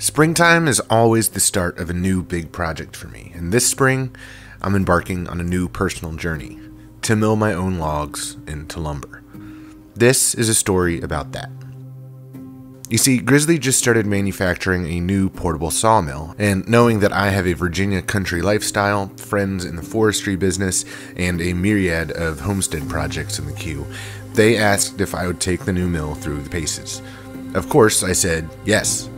Springtime is always the start of a new big project for me, and this spring, I'm embarking on a new personal journey to mill my own logs into lumber. This is a story about that. You see, Grizzly just started manufacturing a new portable sawmill, and knowing that I have a Virginia country lifestyle, friends in the forestry business, and a myriad of homestead projects in the queue, they asked if I would take the new mill through the paces. Of course, I said yes.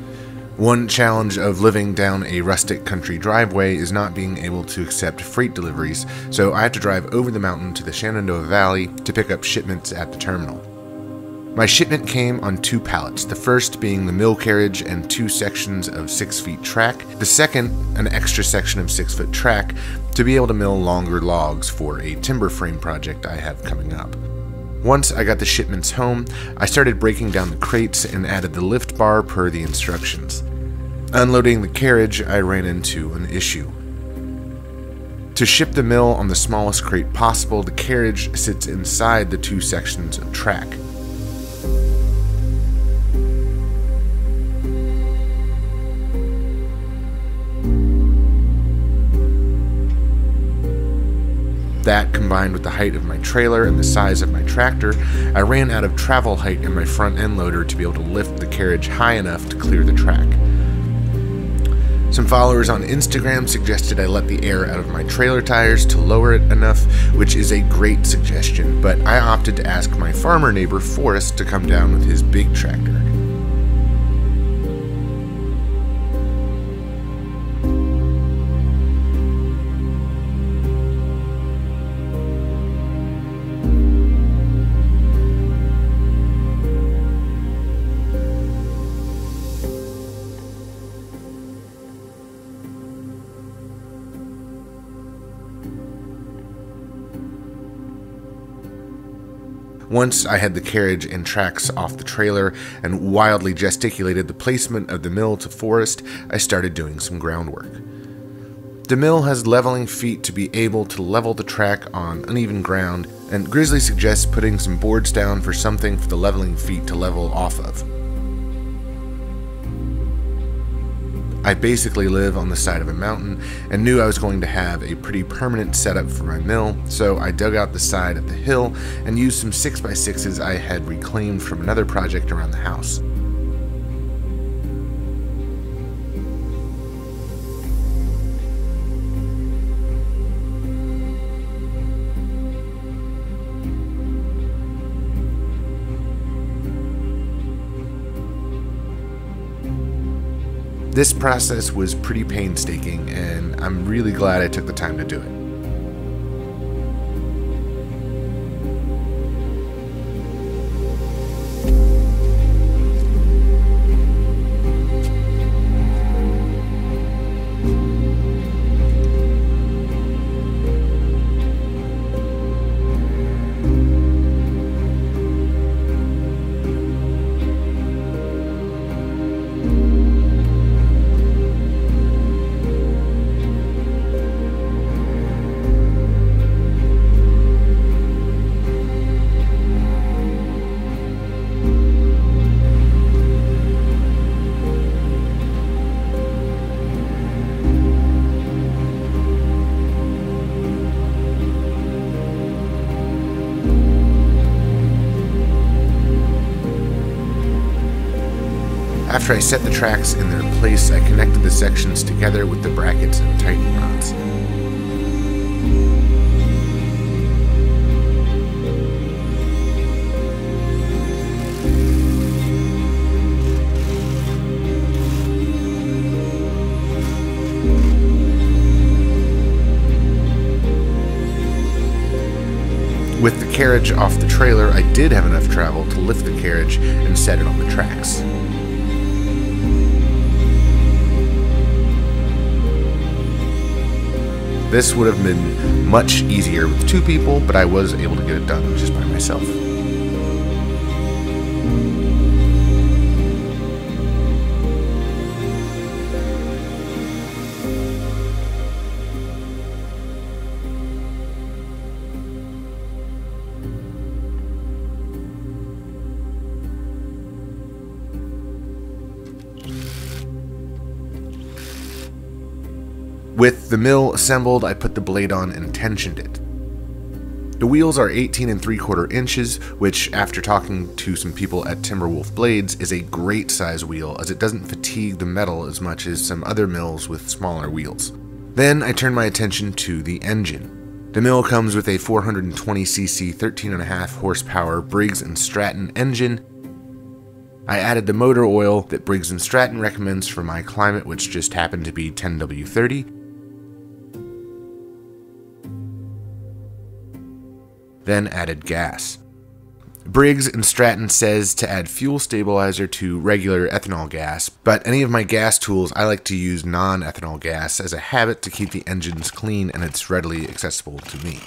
One challenge of living down a rustic country driveway is not being able to accept freight deliveries, so I have to drive over the mountain to the Shenandoah Valley to pick up shipments at the terminal. My shipment came on two pallets, the first being the mill carriage and two sections of 6 feet track, the second, an extra section of 6 foot track to be able to mill longer logs for a timber frame project I have coming up. Once I got the shipments home, I started breaking down the crates and added the lift bar per the instructions. Unloading the carriage, I ran into an issue. To ship the mill on the smallest crate possible, the carriage sits inside the two sections of track. That, combined with the height of my trailer and the size of my tractor, I ran out of travel height in my front end loader to be able to lift the carriage high enough to clear the track. Some followers on Instagram suggested I let the air out of my trailer tires to lower it enough, which is a great suggestion, but I opted to ask my farmer neighbor Forrest to come down with his big tractor. Once I had the carriage and tracks off the trailer and wildly gesticulated the placement of the mill to Forrest, I started doing some groundwork. The mill has leveling feet to be able to level the track on uneven ground, and Grizzly suggests putting some boards down for something for the leveling feet to level off of. I basically live on the side of a mountain and knew I was going to have a pretty permanent setup for my mill, so I dug out the side of the hill and used some 6x6s I had reclaimed from another project around the house. This process was pretty painstaking, and I'm really glad I took the time to do it. After I set the tracks in their place, I connected the sections together with the brackets and tightening rods. With the carriage off the trailer, I did have enough travel to lift the carriage and set it on the tracks. This would have been much easier with two people, but I was able to get it done just by myself. With the mill assembled, I put the blade on and tensioned it. The wheels are 18 and 3 quarter inches, which, after talking to some people at Timberwolf Blades, is a great size wheel as it doesn't fatigue the metal as much as some other mills with smaller wheels. Then I turn my attention to the engine. The mill comes with a 420cc 13.5 horsepower Briggs & Stratton engine. I added the motor oil that Briggs & Stratton recommends for my climate, which just happened to be 10W30, then added gas. Briggs and Stratton says to add fuel stabilizer to regular ethanol gas, but any of my gas tools I like to use non-ethanol gas as a habit to keep the engines clean and it's readily accessible to me.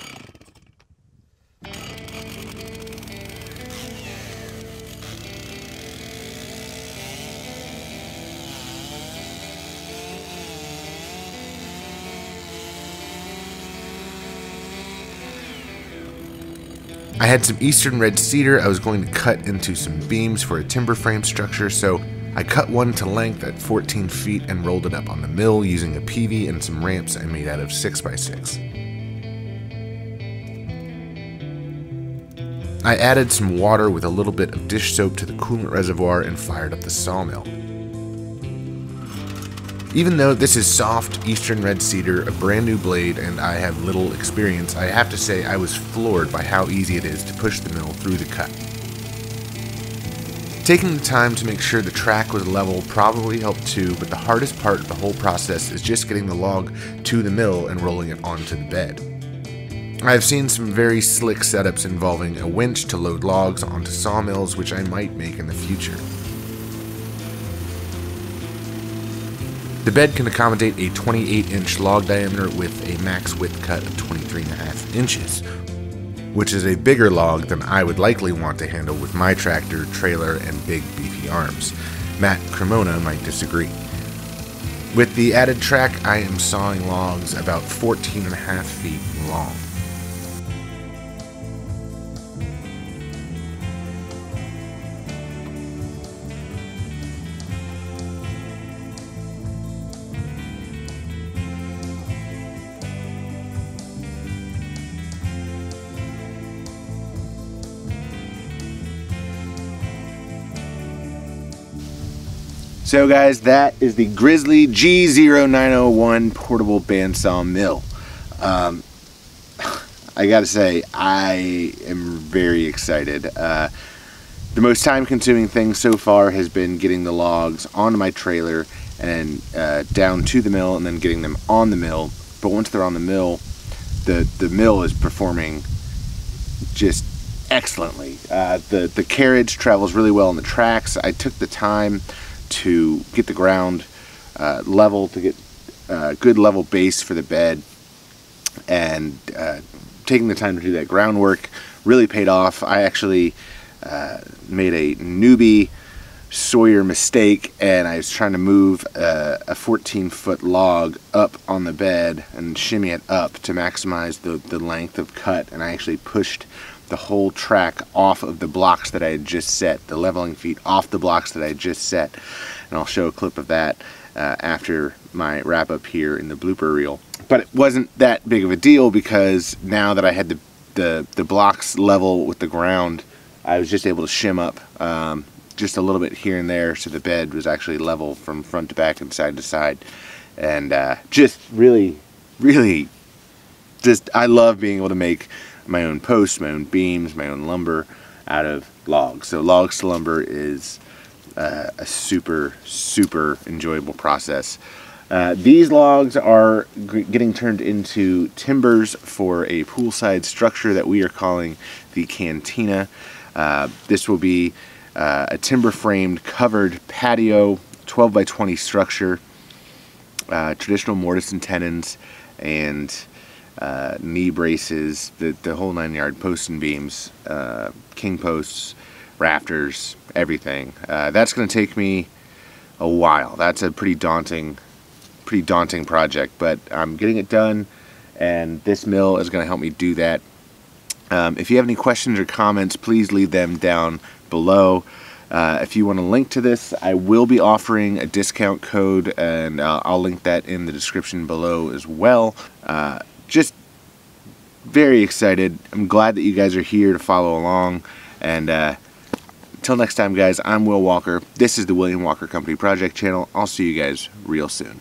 I had some eastern red cedar I was going to cut into some beams for a timber frame structure, so I cut one to length at 14 feet and rolled it up on the mill using a peavey and some ramps I made out of 6x6. I added some water with a little bit of dish soap to the coolant reservoir and fired up the sawmill. Even though this is soft eastern red cedar, a brand new blade, and I have little experience, I have to say I was floored by how easy it is to push the mill through the cut. Taking the time to make sure the track was level probably helped too, but the hardest part of the whole process is just getting the log to the mill and rolling it onto the bed. I have seen some very slick setups involving a winch to load logs onto sawmills, which I might make in the future. The bed can accommodate a 28 inch log diameter with a max width cut of 23.5 inches, which is a bigger log than I would likely want to handle with my tractor, trailer, and big beefy arms. Matt Cremona might disagree. With the added track, I am sawing logs about 14 and a half feet long. So guys, that is the Grizzly G0901 portable bandsaw mill. Um, I gotta say, I am very excited. Uh, the most time consuming thing so far has been getting the logs onto my trailer and uh, down to the mill and then getting them on the mill. But once they're on the mill, the, the mill is performing just excellently. Uh, the, the carriage travels really well on the tracks. I took the time to get the ground uh, level, to get uh, good level base for the bed, and uh, taking the time to do that groundwork really paid off. I actually uh, made a newbie Sawyer mistake, and I was trying to move uh, a 14 foot log up on the bed and shimmy it up to maximize the, the length of cut, and I actually pushed the whole track off of the blocks that I had just set, the leveling feet off the blocks that I had just set. And I'll show a clip of that uh, after my wrap up here in the blooper reel. But it wasn't that big of a deal because now that I had the, the, the blocks level with the ground, I was just able to shim up um, just a little bit here and there so the bed was actually level from front to back and side to side. And uh, just really, really, just I love being able to make my own posts, my own beams, my own lumber out of logs. So logs to lumber is uh, a super, super enjoyable process. Uh, these logs are getting turned into timbers for a poolside structure that we are calling the cantina. Uh, this will be uh, a timber framed covered patio 12 by 20 structure, uh, traditional mortise and tenons, and uh, knee braces, the, the whole nine yard posts and beams, uh, king posts, rafters, everything. Uh, that's going to take me a while. That's a pretty daunting, pretty daunting project, but I'm getting it done, and this mill is going to help me do that. Um, if you have any questions or comments, please leave them down below. Uh, if you want to link to this, I will be offering a discount code, and uh, I'll link that in the description below as well. Uh, just very excited. I'm glad that you guys are here to follow along. And uh, until next time, guys, I'm Will Walker. This is the William Walker Company Project channel. I'll see you guys real soon.